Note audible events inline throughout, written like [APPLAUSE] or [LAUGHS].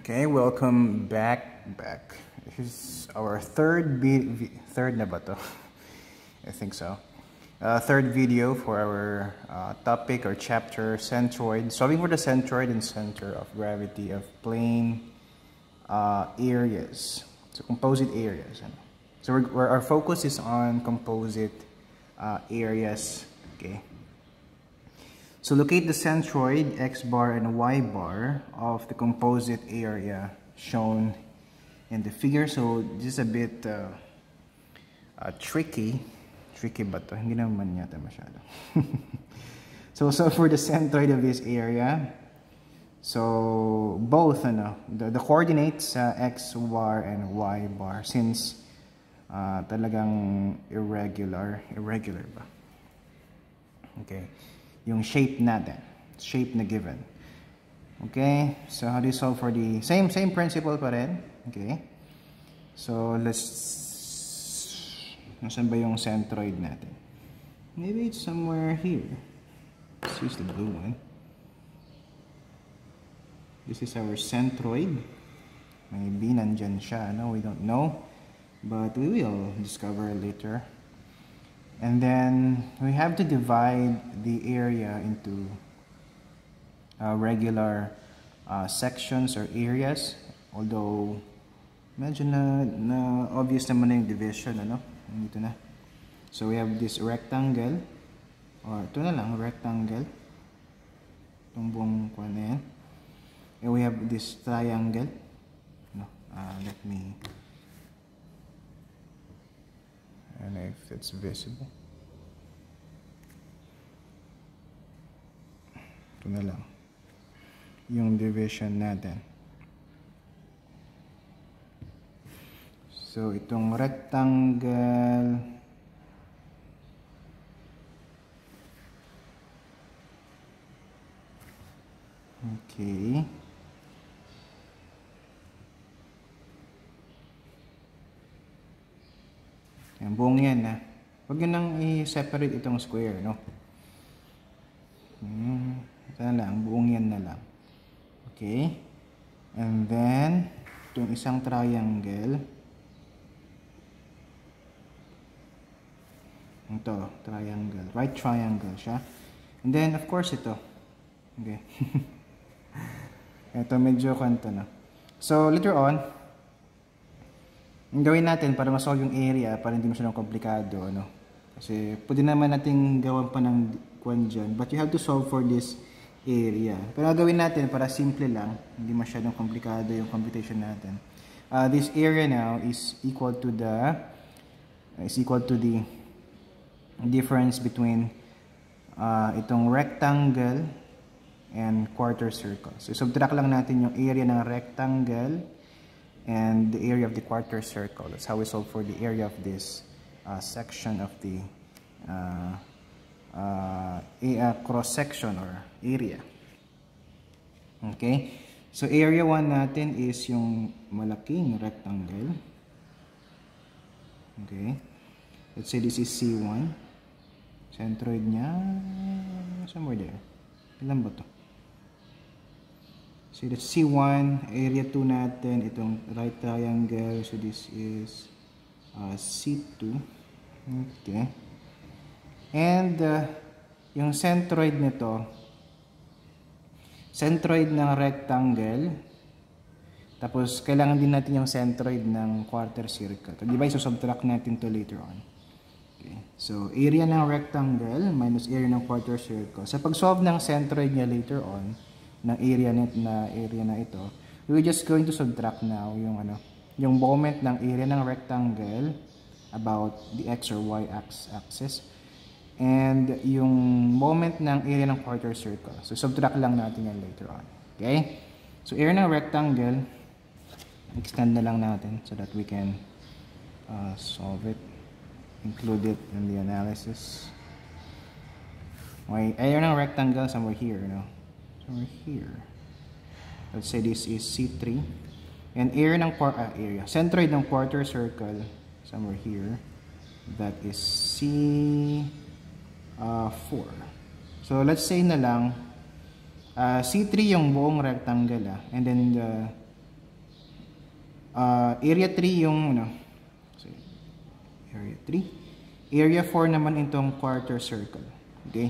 Okay, welcome back. Back. This is our third third na ba to? [LAUGHS] I think so. Uh, third video for our uh, topic or chapter centroid, solving for the centroid and center of gravity of plane uh, areas. So composite areas. So we're, we're, our focus is on composite uh, areas. Okay. So locate the centroid, x bar and y bar of the composite area shown in the figure. So this is a bit uh, uh, tricky. Tricky ba to? Hindi naman yata masyado. [LAUGHS] so, so for the centroid of this area, so both ano, the, the coordinates uh, x bar and y bar since uh, talagang irregular, irregular ba? Okay yung shape natin. Shape na given. Okay? So, how do you solve for the same same principle pa rin? Okay? So, let's nasan ba yung centroid natin? Maybe it's somewhere here. Let's use the blue one. This is our centroid. Maybe nandyan siya. No, we don't know. But we will discover later. And then we have to divide the area into uh, regular uh, sections or areas. Although, medyo na, na obvious naman na yung division, ano? Dito na. So we have this rectangle. Or ito na lang, rectangle. Itong buong kuha na yan. And we have this triangle. No, uh, let me and if it's visible. Ito na lang. Yung division natin. So itong rectangle okay Yan, buong yan na. Huwag nyo nang i-separate itong square, no? Hmm, ito na lang, buong yan na lang. Okay? And then, itong isang triangle. Ito, triangle. Right triangle siya. And then, of course, ito. Okay. [LAUGHS] ito, medyo kanto na. So, later on, ang gawin natin para ma-solve yung area para hindi masyadong komplikado ano. Kasi pwede naman nating gawan pa ng kwan dyan but you have to solve for this area. Pero gawin natin para simple lang hindi masyadong komplikado yung computation natin uh, this area now is equal to the uh, is equal to the difference between uh, itong rectangle and quarter circle. So subtract lang natin yung area ng rectangle and the area of the quarter circle. That's how we solve for the area of this uh, section of the uh, uh, a, cross section or area. Okay? So area 1 natin is yung malaking rectangle. Okay? Let's say this is C1. Centroid niya somewhere there. Ilan ba to? So that's C1, area 2 natin, itong right triangle. So this is uh, C2. Okay. And uh, yung centroid nito, centroid ng rectangle, tapos kailangan din natin yung centroid ng quarter circle. So, di ba isusubtract natin to later on. Okay. So area ng rectangle minus area ng quarter circle. Sa pag-solve ng centroid niya later on, ng area net na area na ito, we're just going to subtract now yung ano, yung moment ng area ng rectangle about the x or y axis and yung moment ng area ng quarter circle. So subtract lang natin yan later on. Okay? So area ng rectangle extend na lang natin so that we can uh, solve it include it in the analysis. Okay, area ng rectangle somewhere here, you know somewhere here. Let's say this is C3. And area ng uh, area, centroid ng quarter circle somewhere here. That is C4. Uh, so let's say na lang uh, C3 yung buong rectangle ah, and then the Uh, area 3 yung, ano, sorry, area 3. Area 4 naman itong quarter circle. Okay?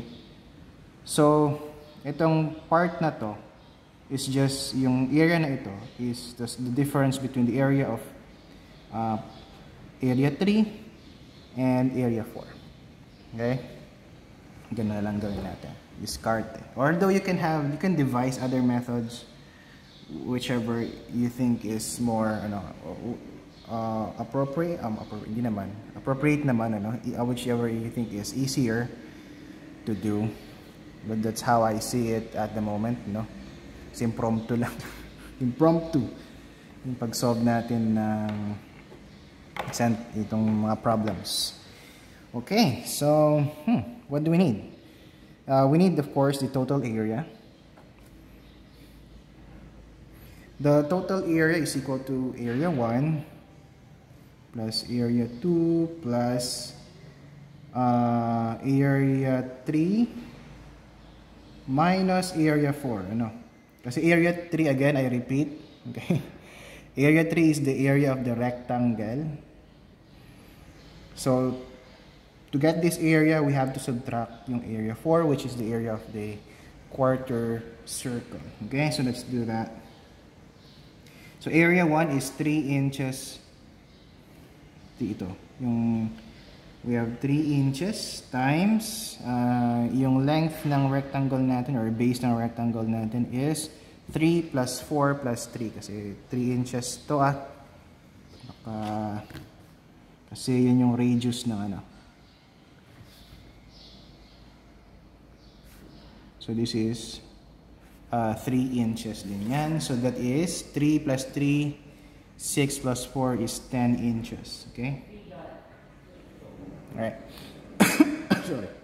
So, itong part na to is just, yung area na ito is the, the difference between the area of uh, area 3 and area 4. Okay? Ganun lang gawin natin. Discard. Although you can have, you can devise other methods whichever you think is more ano uh, appropriate um appropriate naman appropriate naman ano uh, whichever you think is easier to do but that's how I see it at the moment no? It's impromptu lang. [LAUGHS] Impromptu. Yung pag-solve natin ng sent itong mga problems. Okay so hmm, what do we need? Uh, we need of course the total area. The total area is equal to area 1 plus area 2 plus uh, area 3 minus area 4. Ano? Kasi area 3 again, I repeat. Okay? [LAUGHS] area 3 is the area of the rectangle. So, to get this area, we have to subtract yung area 4, which is the area of the quarter circle. Okay, so let's do that. So area 1 is 3 inches. Ito. Yung we have 3 inches times uh, yung length ng rectangle natin or base ng rectangle natin is 3 plus 4 plus 3 kasi 3 inches to ah. Baka, kasi yun yung radius ng ano. So this is uh, 3 inches din yan. So that is 3 plus 3, 6 plus 4 is 10 inches. Okay? Alright. [COUGHS] Sorry.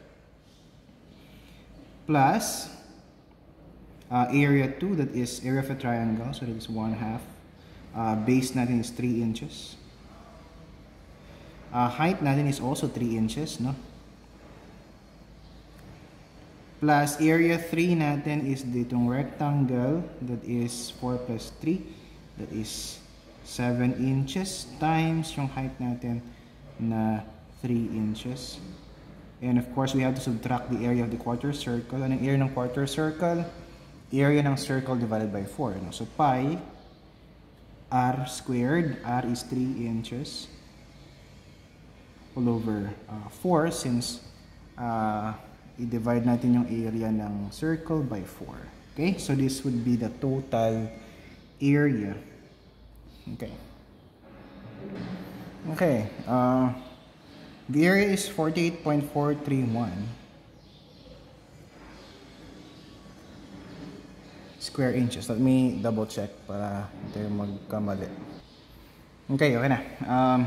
Plus uh, area 2, that is area of a triangle. So that is 1 half. Uh, base natin is 3 inches. Uh, height natin is also 3 inches, no? plus area 3 natin is ditong rectangle that is 4 plus 3 that is 7 inches times yung height natin na 3 inches and of course we have to subtract the area of the quarter circle anong area ng quarter circle area ng circle divided by 4 no? so pi r squared r is 3 inches all over uh, 4 since uh, i-divide natin yung area ng circle by 4. Okay? So this would be the total area. Okay. Okay. Uh, the area is 48.431 square inches. Let me double check para hindi magkamali. Okay, okay na. Um,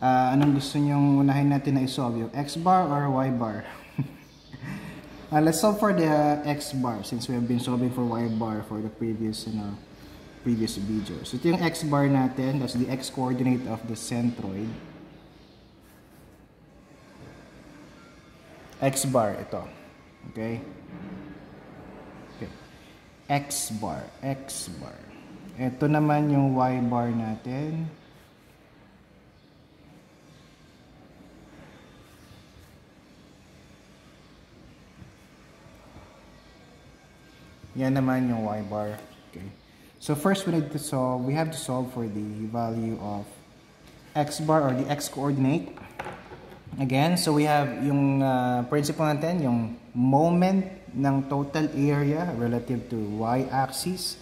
uh, anong gusto nyong unahin natin na isolve yung x bar or y bar [LAUGHS] uh, let's solve for the uh, x bar since we have been solving for y bar for the previous you know, previous video so ito yung x bar natin that's the x coordinate of the centroid x bar ito okay okay x bar x bar ito naman yung y bar natin Yan naman yung y bar. Okay. So first we need to solve, we have to solve for the value of x bar or the x coordinate. Again, so we have yung uh, principle natin, yung moment ng total area relative to y-axis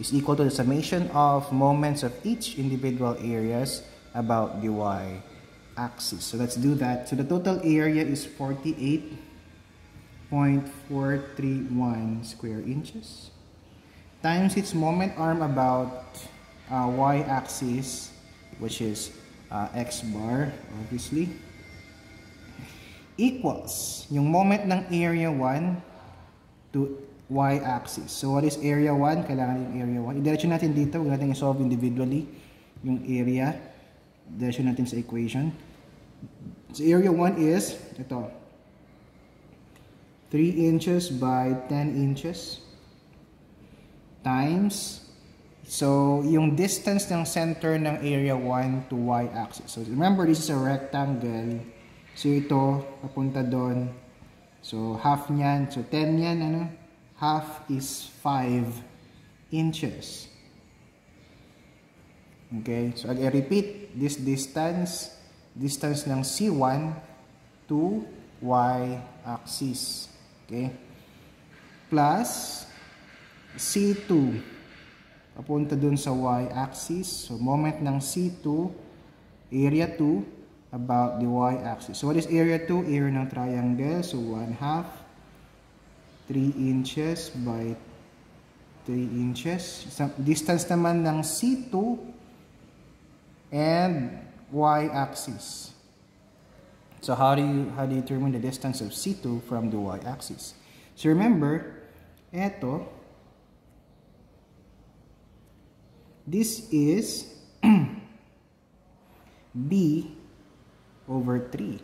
is equal to the summation of moments of each individual areas about the y-axis. So let's do that. So the total area is 48 0.431 square inches times its moment arm about uh, y-axis which is uh, x bar obviously equals yung moment ng area 1 to y-axis. So what is area 1? Kailangan yung area 1. Idiretso natin dito. Huwag natin i-solve individually yung area. Diretso natin sa equation. So area 1 is, ito, 3 inches by 10 inches times So, yung distance ng center ng area 1 to y-axis. So, remember, this is a rectangle. So, ito, papunta doon. So, half niyan. So, 10 yan, ano? Half is 5 inches. Okay? So, I repeat, this distance, distance ng C1 to y-axis. Okay? Plus, C2 papunta dun sa y-axis. So, moment ng C2, area 2, about the y-axis. So, what is area 2? Area ng triangle. So, 1 half, 3 inches by 3 inches. Distance naman ng C2 and y-axis. So, how do you how do you determine the distance of C2 from the y-axis? So, remember, eto, This is [CLEARS THROAT] b over 3.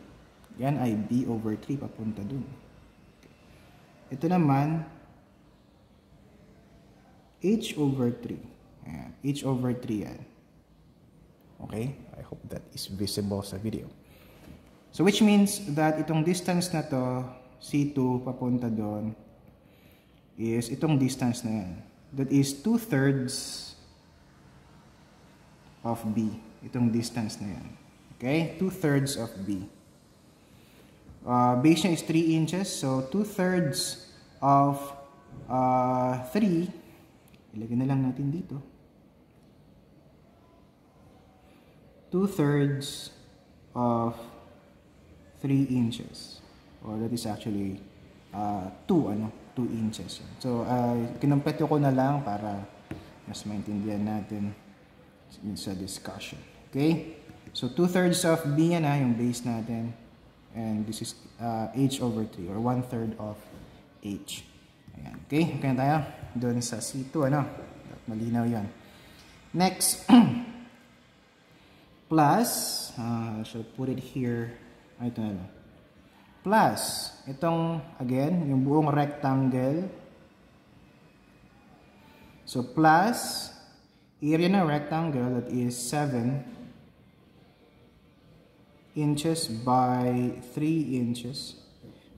Yan ay b over 3 papunta dun. Ito naman, h over 3. Ayan, h over 3 yan. Okay? I hope that is visible sa video. So which means that itong distance na to, C2 papunta doon, is itong distance na yan. That is 2 thirds of B. Itong distance na yan. Okay? 2 thirds of B. Uh, base niya is 3 inches. So, 2 thirds of uh, 3. Ilagay na lang natin dito. 2 thirds of 3 inches. Or that is actually uh, 2, ano? 2 inches. So, uh, kinumpeto ko na lang para mas maintindihan natin sa discussion. Okay? So, 2 thirds of B yan ha, yung base natin. And this is uh, H over 3 or 1 third of H. Ayan. Okay? Okay na tayo. Doon sa C2, ano? Malinaw yan. Next, [CLEARS THROAT] plus, uh, I shall put it here. Ah, ito na lang. Plus, itong, again, yung buong rectangle. So, plus, area ng rectangle that is 7 inches by 3 inches.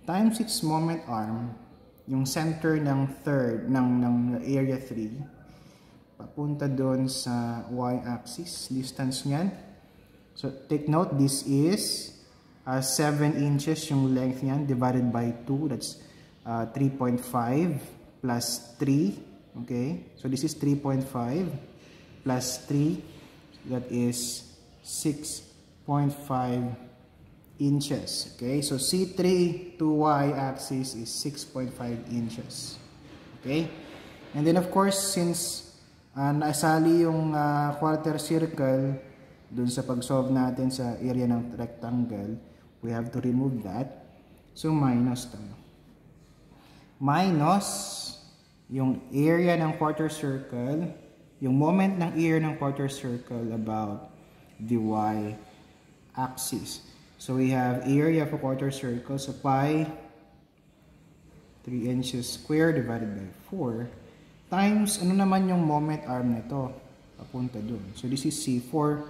Times its moment arm yung center ng third ng, ng area 3 papunta doon sa y-axis distance niyan. So take note this is uh, 7 inches yung length niyan divided by 2 that's uh, 3.5 plus 3 okay? So this is 3.5 plus 3 that is 6.5 inches. Okay? So C3 to Y axis is 6.5 inches. Okay? And then of course since uh, naisali yung uh, quarter circle dun sa pag-solve natin sa area ng rectangle we have to remove that. So minus tayo minus yung area ng quarter circle yung moment ng ear ng quarter circle about the y-axis. So we have area of a quarter circle, so pi 3 inches square divided by 4 times ano naman yung moment arm nito papunta dun. So this is C4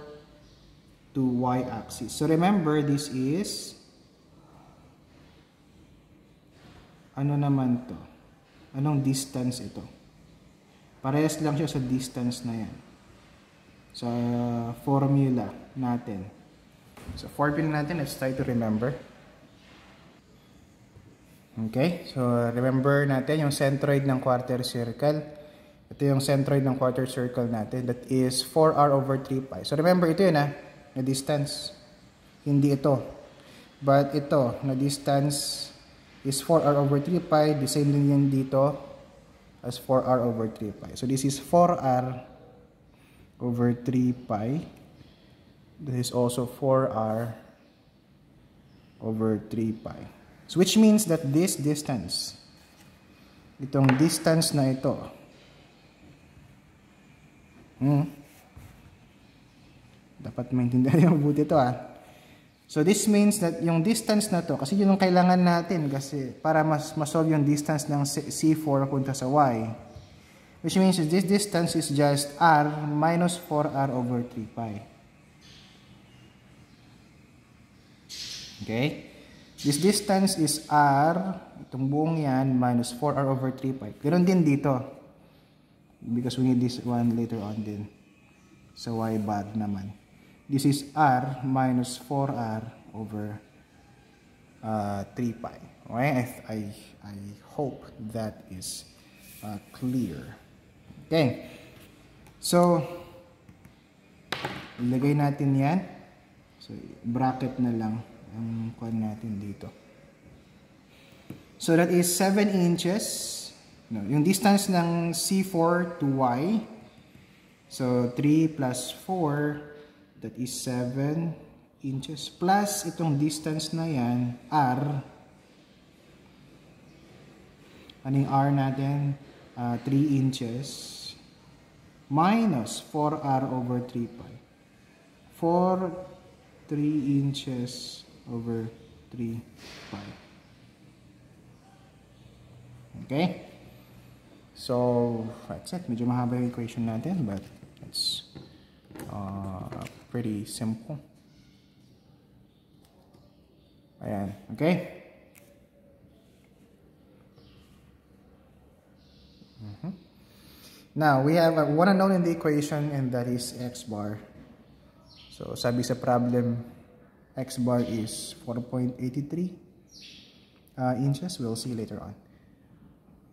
to y-axis. So remember, this is ano naman to? Anong distance ito? Parehas lang siya sa distance na yan. Sa formula natin. So, formula natin, let's try to remember. Okay, so remember natin yung centroid ng quarter circle. Ito yung centroid ng quarter circle natin. That is 4r over 3 pi. So remember, ito yun ha, na distance. Hindi ito. But ito, na distance is 4r over 3 pi. The same din yan dito as 4r over 3 pi. So this is 4r over 3 pi. This is also 4r over 3 pi. So which means that this distance, itong distance na ito, hmm, dapat maintindihan yung [LAUGHS] mabuti ito ah. So this means that yung distance na to, kasi yun yung kailangan natin kasi para mas masolve yung distance ng C4 punta sa Y. Which means this distance is just r minus 4r over 3 pi. Okay? This distance is r, itong buong yan, minus 4r over 3 pi. Ganon din dito. Because we need this one later on din. So y bar naman. This is r minus 4r over uh, 3 pi. Okay? I, I, I hope that is uh, clear. Okay. So, ilagay natin yan. So, bracket na lang ang kuan natin dito. So, that is 7 inches. No, yung distance ng C4 to Y. So, 3 plus 4, that is 7 inches. Plus, itong distance na yan, R. Anong R natin? Uh, 3 inches minus 4r over 3 pi. 4, 3 inches over 3 pi. Okay? So, that's it. Medyo mahaba yung equation natin, but it's uh, pretty simple. Ayan. Okay? Mm-hmm. Now, we have one unknown in the equation and that is x bar. So, sabi sa problem, x bar is 4.83 uh, inches. We'll see later on.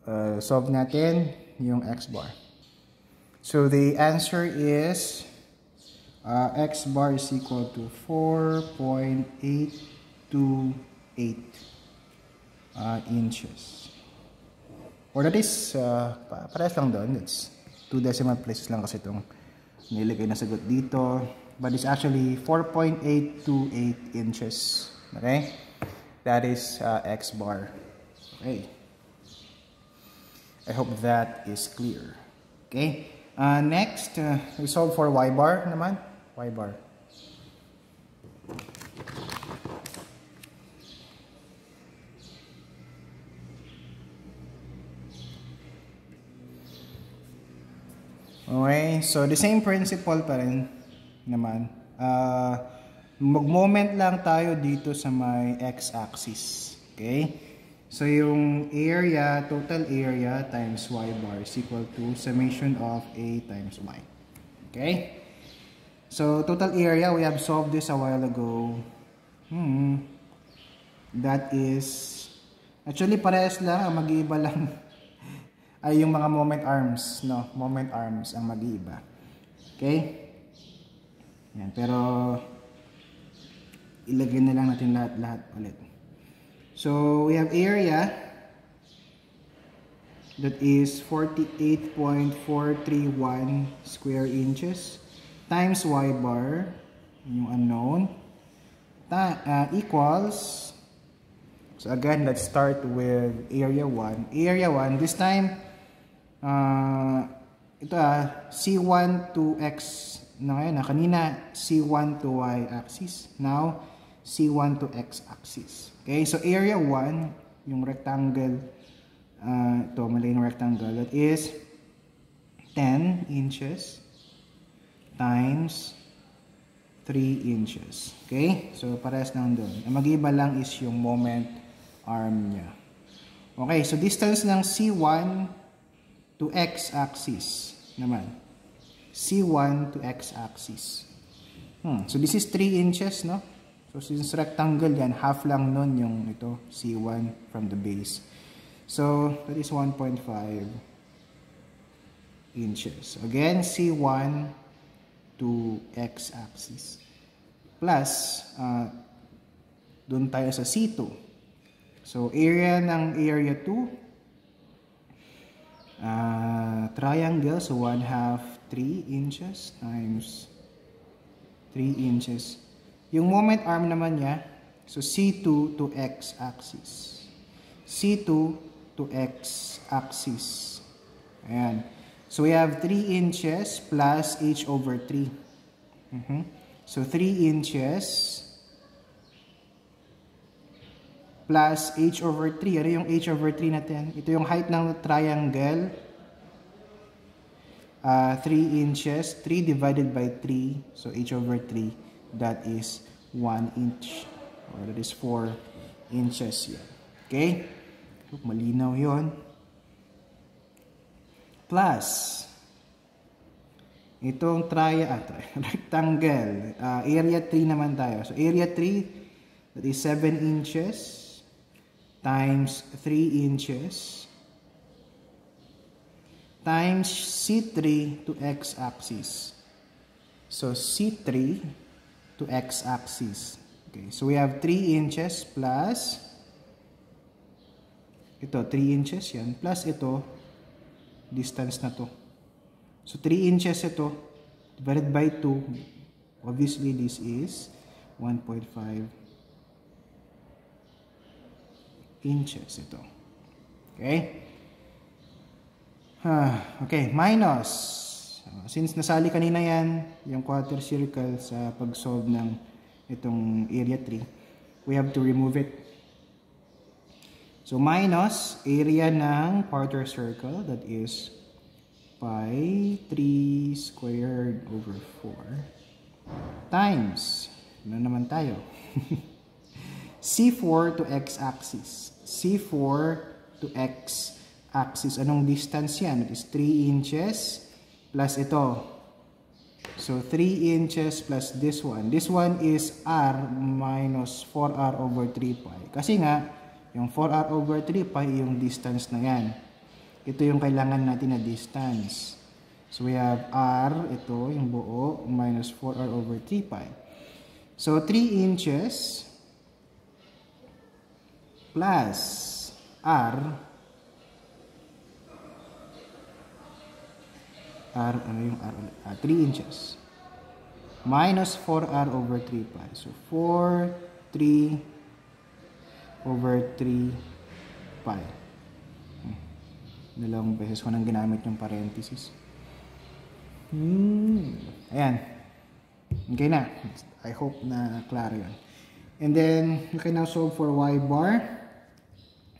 Uh, solve natin yung x bar. So, the answer is uh, x bar is equal to 4.828 uh, inches. Or that is, uh, parehas lang doon. It's two decimal places lang kasi itong nilagay na sagot dito. But it's actually 4.828 inches. Okay? That is uh, X bar. Okay. I hope that is clear. Okay? Uh, next, uh, we solve for Y bar naman. Y bar. Okay, so the same principle pa rin naman. Uh, mag-moment lang tayo dito sa may x-axis. Okay? So yung area, total area times y bar is equal to summation of a times y. Okay? So total area, we have solved this a while ago. Hmm. That is, actually parehas lang, mag-iiba lang [LAUGHS] ay yung mga moment arms, no? Moment arms ang mag-iiba. Okay? Yan, pero ilagay na lang natin lahat-lahat ulit. So, we have area that is 48.431 square inches times y bar, yung unknown, ta uh, equals, so again, let's start with area 1. Area 1, this time, uh, ito ah, C1 to X na ngayon. Ah, kanina, C1 to Y axis. Now, C1 to X axis. Okay, so area 1, yung rectangle, uh, ito, mali yung rectangle, that is 10 inches times 3 inches. Okay? So, parehas lang doon. Ang mag-iba lang is yung moment arm niya. Okay, so distance ng C1 to x-axis naman. C1 to x-axis. Hmm. So this is 3 inches, no? So since rectangle yan, half lang nun yung ito, C1 from the base. So that is 1.5 inches. Again, C1 to x-axis. Plus, uh, doon tayo sa C2. So area ng area 2, uh, triangle, so 1 half 3 inches times 3 inches. Yung moment arm naman niya, so C2 to X axis. C2 to X axis. Ayan. So we have 3 inches plus H over 3. Mm -hmm. So 3 inches plus h over 3. Ano yung h over 3 natin? Ito yung height ng triangle. uh, 3 inches. 3 divided by 3, so h over 3, that is 1 inch. Or that is 4 inches yan. Okay? Malinaw yon Plus, itong tri ah, [LAUGHS] rectangle, uh, area 3 naman tayo. So, area 3, that is 7 inches times 3 inches times C3 to x-axis. So, C3 to x-axis. Okay, so we have 3 inches plus ito, 3 inches yan, plus ito, distance na to. So, 3 inches ito, divided by 2, obviously this is 1.5 inches ito. Okay? Ah, okay, minus. Since nasali kanina yan, yung quarter circle sa pag-solve ng itong area 3, we have to remove it. So, minus area ng quarter circle, that is pi 3 squared over 4 times, ano naman tayo? [LAUGHS] C4 to x-axis. C4 to x axis. Anong distance yan? It is 3 inches plus ito. So, 3 inches plus this one. This one is r minus 4r over 3 pi. Kasi nga, yung 4r over 3 pi, yung distance na yan. Ito yung kailangan natin na distance. So, we have r, ito, yung buo, minus 4r over 3 pi. So, 3 inches plus r R, ano yung R? Uh, 3 inches. Minus 4R over 3 pi. So, 4, 3 over 3 pi. Dalawang beses ko nang ginamit yung parenthesis. Hmm. Ayan. Okay na. I hope na klaro yun. And then, you can now solve for y bar.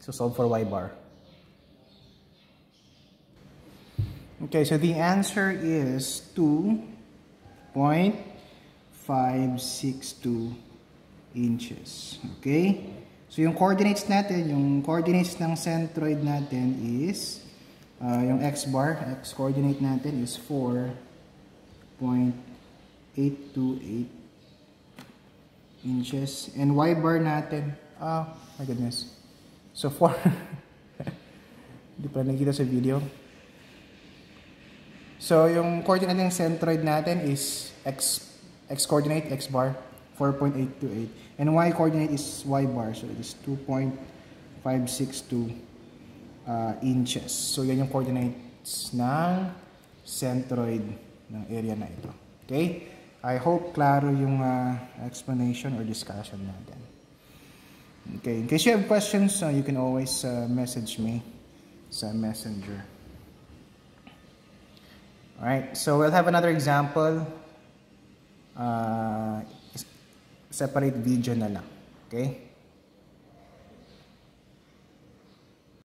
So, solve for y bar. Okay, so the answer is 2.562 inches. Okay? So yung coordinates natin, yung coordinates ng centroid natin is, uh, yung x bar, x coordinate natin is 4.828 inches. And y bar natin, oh my goodness. So 4, [LAUGHS] hindi pa nakita sa video. So, yung coordinate ng centroid natin is x, x coordinate, x bar, 4.828. And y coordinate is y bar, so it is 2.562 uh, inches. So, yan yung coordinates ng centroid ng area na ito. Okay? I hope klaro yung uh, explanation or discussion natin. Okay, in case you have questions, uh, you can always uh, message me sa messenger. Alright, so we'll have another example. Uh, separate video na lang. Okay?